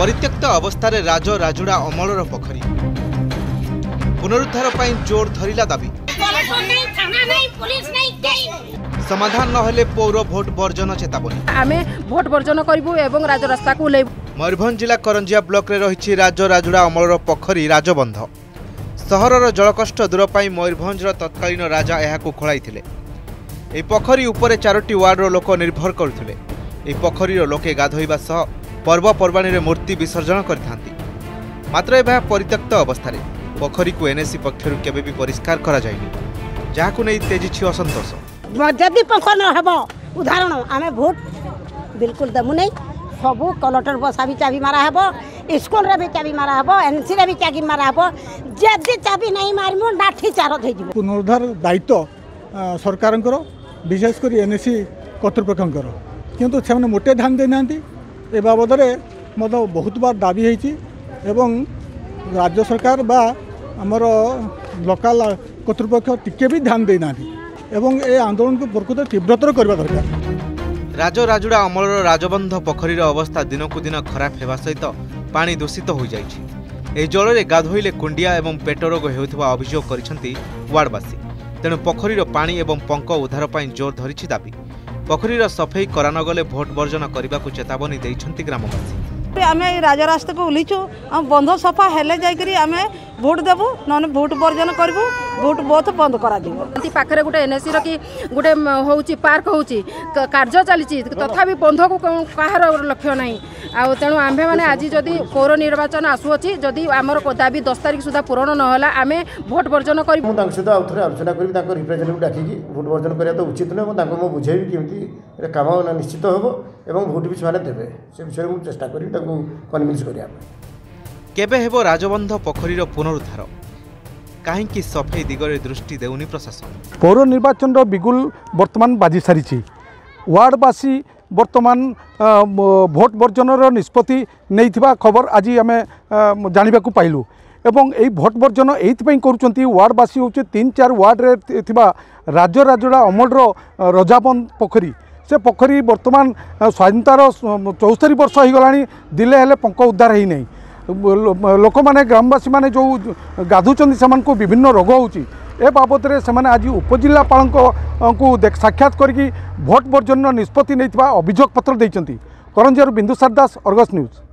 পরিত্যক্ত অবস্থায় রাজ রাজুড়া অমলর পোখরী পুনরুদ্ধার পাই জোর ধরিলা দাবি সমাধান নহলে পৌর ভোট বর্জন চেতাবনী আমি ভোট বর্জন করবু এবং রাজরাস্তাকে ওলাইবু ময়ূরভঞ্জ জেলা করঞ্জিয়া ব্লকরে রয়েছে রাজ রাজুড়া অমলর পোখরী রাজবন্ধ সহরর জলকষ্ট দূর পাই ময়ূরভঞ্জর তৎকালীন রাজা এখন খোলাই এই পোখরী উপরে চারোটি ওয়ার্ডর লোক নির্ভর করুলে এই পোখরীর লোকে গাধোইবা ପର୍ବପର୍ବାଣୀରେ ମୂର୍ତ୍ତି ବିସର୍ଜନ କରିଥାନ୍ତି ମାତ୍ର ଏବେ ଏହା ପରିତ୍ୟକ୍ତ ଅବସ୍ଥାରେ ପୋଖରୀକୁ ଏନ୍ଏସି ପକ୍ଷରୁ କେବେ ବି ପରିଷ୍କାର କରାଯାଇନି ଯାହାକୁ ନେଇ ତେଜିଛି ଅସନ୍ତୋଷ ଯଦି ପୋଖରୀ ହେବ ଉଦାହରଣ ଆମେ ଭୋଟ ବିଲକୁଲ ଦେବୁ ନାହିଁ ସବୁ କଲେକ୍ଟର ବସା ବି ଚାବି ମାରା ହେବ ସ୍କୁଲରେ ବି ଚାବି ମାରା ହେବ ଏନ୍ସିରେ ବି ଚାବି ମାରା ହେବ ଯଦି ଚାବି ନାହିଁ ମାରିବୁ ନାଠି ଚାରଜ ହେଇଯିବ ପୁନରୁଦ୍ଧାର ଦାୟିତ୍ୱ ସରକାରଙ୍କର ବିଶେଷ କରି ଏନ୍ଏସି କର୍ତ୍ତୃପକ୍ଷଙ୍କର କିନ୍ତୁ ସେମାନେ ମୋଟେ ଧ୍ୟାନ ଦେଇନାହାନ୍ତି এ বাবদরে মতো বহুতবার দাবি হয়েছি এবং রাজ্য সরকার বা আমার লোকাল কর্তৃপক্ষ টিকে বি ধ্যান দেই না এবং এ আন্দোলনকে প্রকৃত তীব্রতর করা দরকার রাজরাজুড়া অমলর রাজবন্ধ পোখরীর অবস্থা দিনকু দিন খারাপ হওয়া সহ পা দূষিত হয়ে যাই এই জলরে গাধোইলে কুণ্ডিয়া এবং পেট রোগ হেউথিবা অভিযোগ করেছেন ওয়ার্ডবাসী তেণু পোখরীর পানি এবং পঙ্ক উদ্ধার পাই জোর ধরিছি দাবি ପୋଖରୀର ସଫେଇ କରାନଗଲେ ଭୋଟ ବର୍ଜନ କରିବାକୁ ଚେତାବନୀ ଦେଇଛନ୍ତି ଗ୍ରାମବାସୀ ଆମେ ରାଜା ରାସ୍ତାକୁ ଓହ୍ଲିଛୁ ଆମ ବନ୍ଧ ସଫା ହେଲେ ଯାଇକରି ଆମେ ଭୋଟ ଦେବୁ ନହେଲେ ଭୋଟ ବର୍ଜନ କରିବୁ ବୁଟ୍ ବୋଥ୍ ବନ୍ଦ କରାଯିବ ଏମିତି ପାଖରେ ଗୋଟେ ଏନ୍ଏସିର କି ଗୋଟେ ହେଉଛି ପାର୍କ ହେଉଛି କାର୍ଯ୍ୟ ଚାଲିଛି ତଥାପି ବନ୍ଧକୁ କାହାର ଲକ୍ଷ୍ୟ ନାହିଁ ଆଉ ତେଣୁ ଆମ୍ଭେମାନେ ଆଜି ଯଦି ପୌର ନିର୍ବାଚନ ଆସୁଅଛି ଯଦି ଆମର ଦାବି ଦଶ ତାରିଖ ସୁଦ୍ଧା ପୂରଣ ନହେଲା ଆମେ ଭୋଟ୍ ବର୍ଜନ କରିବୁ ମୁଁ ତାଙ୍କ ସହିତ ଆଉ ଥରେ ଆଲୋଚନା କରିବି ତାଙ୍କ ରିପ୍ରେଜେଣ୍ଟେଟିଭ୍ ଡାକିକି ଭୋଟ୍ ବର୍ଜନ କରିବା ତ ଉଚିତ ନୁହେଁ ମୁଁ ତାଙ୍କୁ ମୁଁ ବୁଝେଇବି କେମିତି କାମ ନିଶ୍ଚିତ ହେବ ଏବଂ ଭୋଟ୍ ବି ସେମାନେ ଦେବେ ସେ ବିଷୟରେ ମୁଁ ଚେଷ୍ଟା କରିବି ତାକୁ କନଭିନ୍ସ କରିବା ପାଇଁ କେବେ ହେବ ରାଜବନ୍ଧ ପୋଖରୀର ପୁନରୁଦ୍ଧାର କାହିଁକି ସଫେଇ দিগরে দৃষ্টি দেউনি প্রশাসন পৌর নির্বাচন বিগুল বর্তমান বাজি ସାରିଛି ওয়ার্ডবাসী বর্তমান ভোট বর্জনের ନିଷ୍ପତ୍ତି ନେଇଥିବା খবর আজ আমি জাঁয়া পাইলু এবং এই ভোট বর্জন এইপাই করছেন ওয়ার্ডবাসী হচ্ছে তিন চার ওয়ার্ডে থাকা রাজ রাজড়া অমলর রজাবন পোখরী সে পোখরী বর্তমান স্বাধীনতার চৌস্তরি বর্ষ হয়ে গলা দিলে হলে পঙ্ক উদ্ধার হয়ে নাই ଲୋକମାନେ ଗ୍ରାମବାସୀମାନେ ଯେଉଁ ଗାଧୁଛନ୍ତି ସେମାନଙ୍କୁ ବିଭିନ୍ନ ରୋଗ ହେଉଛି ଏ ବାବଦରେ ସେମାନେ ଆଜି ଉପଜିଲ୍ଲାପାଳଙ୍କୁ ସାକ୍ଷାତ କରିକି ଭୋଟ ବର୍ଜନର ନିଷ୍ପତ୍ତି ନେଇଥିବା ଅଭିଯୋଗ ପତ୍ର ଦେଇଛନ୍ତି କରଞ୍ଜିଆରୁ ବିନ୍ଦୁସାର ଦାସ ଅର୍ଗସ୍ ନ୍ୟୁଜ୍